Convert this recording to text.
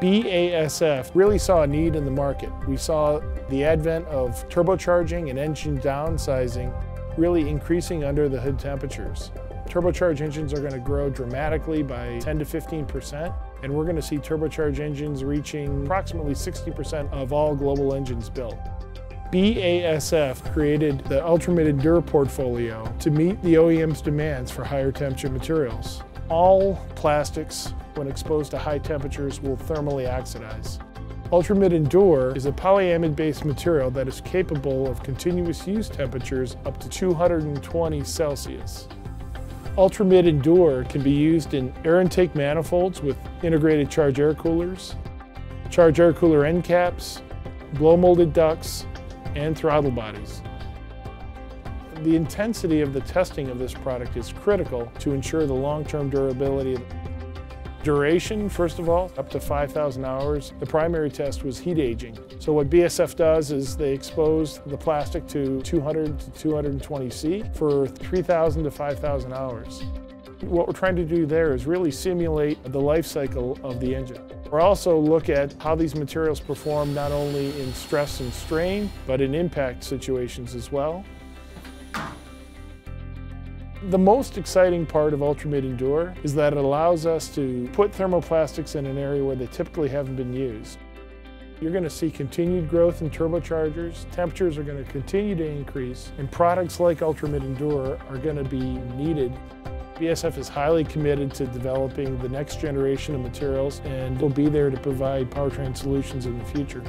BASF really saw a need in the market. We saw the advent of turbocharging and engine downsizing really increasing under the hood temperatures. Turbocharged engines are going to grow dramatically by 10 to 15 percent, and we're going to see turbocharged engines reaching approximately 60 percent of all global engines built. BASF created the Ultramid Endure portfolio to meet the OEM's demands for higher temperature materials. All plastics, when exposed to high temperatures, will thermally oxidize. Ultramid Endure is a polyamide-based material that is capable of continuous use temperatures up to 220 Celsius. Ultramid Endure can be used in air intake manifolds with integrated charge air coolers, charge air cooler end caps, blow molded ducts, and throttle bodies. The intensity of the testing of this product is critical to ensure the long-term durability. Duration, first of all, up to 5,000 hours. The primary test was heat aging. So what BASF does is they expose the plastic to 200 to 220 C for 3,000 to 5,000 hours. What we're trying to do there is really simulate the life cycle of the engine. We're also look at how these materials perform not only in stress and strain, but in impact situations as well. The most exciting part of Ultramid Endure is that it allows us to put thermoplastics in an area where they typically haven't been used. You're going to see continued growth in turbochargers, temperatures are going to continue to increase, and products like Ultramid Endure are going to be needed. BASF is highly committed to developing the next generation of materials and will be there to provide powertrain solutions in the future.